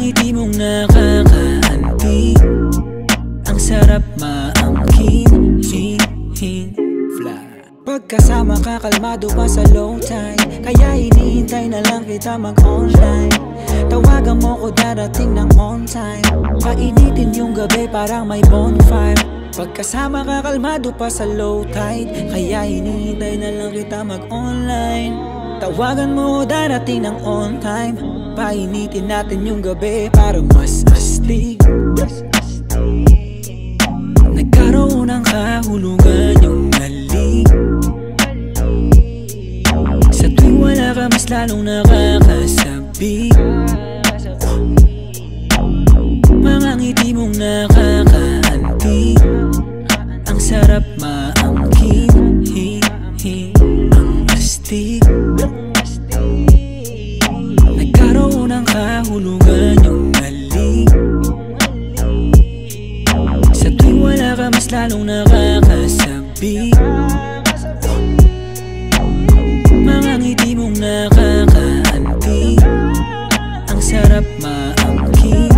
ngiti mong nakakaantig Ang sarap maangkin. Fly. Pagkasama ka kalmado pa sa low tide. Kaya hinihintay na lang kita mag-online. Tawagan mo ko darating ng on time. Painitin yung gabi parang may bonfire. Pagkasama ka kalmado pa sa low tide. Kaya hinihintay na lang kita mag-online Tawagan mo darating ng on time. Painitin natin yung gabi para mas astig. Nagkaroon ng kahulugan yung nalik Sa tuwing wala ka mas lalong nakakasabi. Mga ngiti mong nakakaantig. Ang sarap maangkin kahulugan yung mali. Sa tuwing wala ka mas lalong nakakasabi. Mga ngiti mong nakakaanti. Ang sarap maangkin